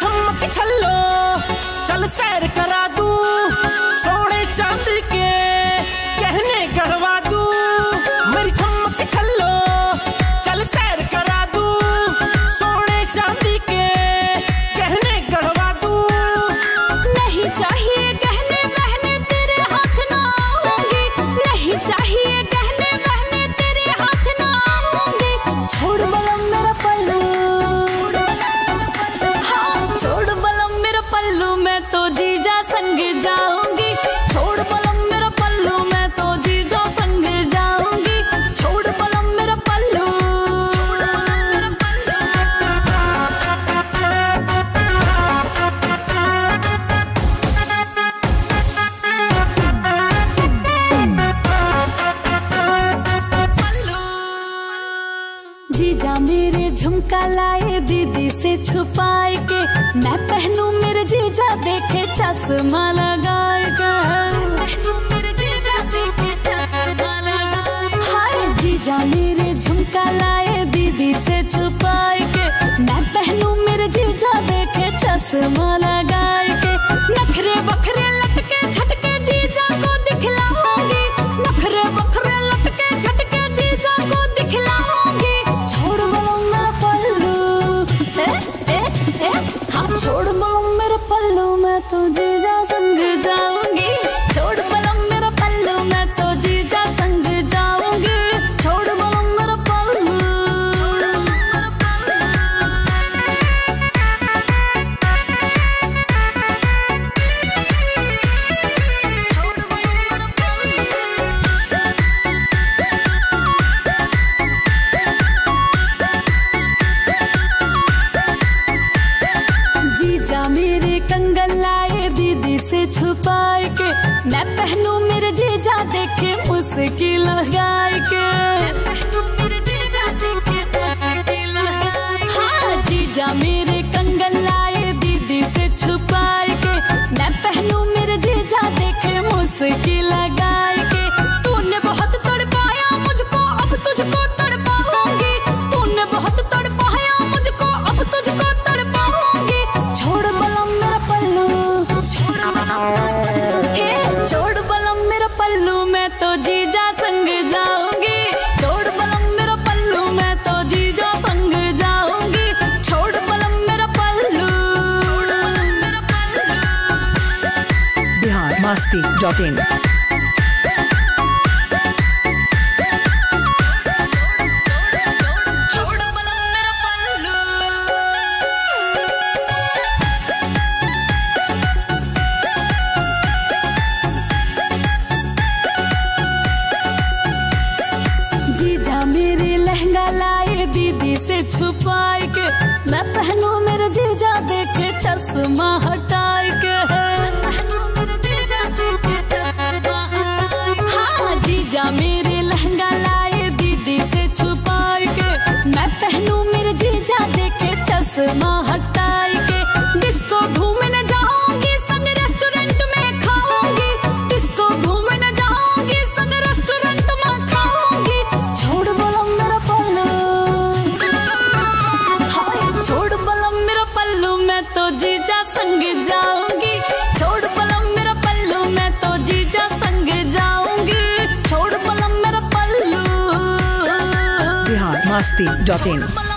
छम्मक छल्लो। चल सैर करा जाऊँगी छोड़ पलम पल्लू, मैं तो जीजा संग जाऊँगी। छोड़ पलम पल्लू। जीजा मेरे झुमका लाए, दीदी से छुपाए। छोड़ बलूम मेरे पल्लू मैं तुझे जा संग जा। पहनू मेरे जीजा देखे मुस्किल लगाए के। मस्ती डॉट इन जीजा लहंगा लाए, दीदी से छुपाए के। मैं पहनू मेरे जीजा देखे चश्मा हटा तो जीजा संग जाऊँगी। छोड़ पलम मेरा पल्लू, मैं तो जीजा संग जाऊँगी। छोड़ पलम मेरा पल्लू। बिहार, मस्ती, डॉट इन।